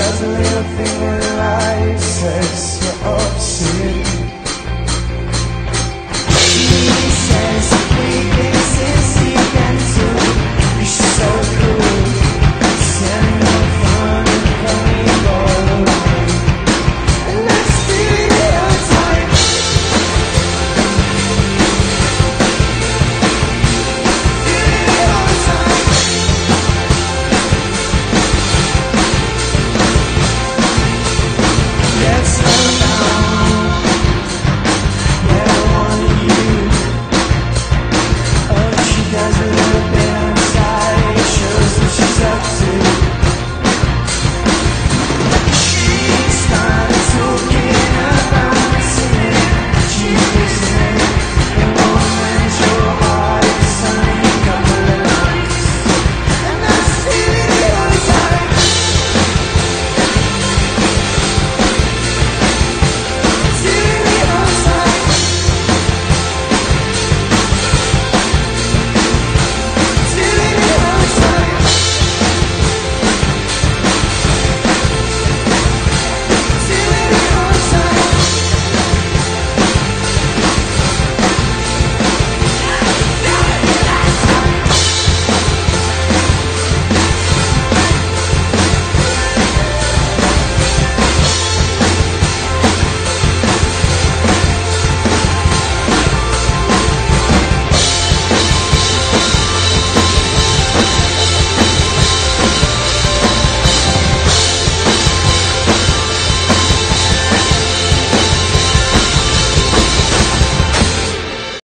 Just a little thing in life light, you up,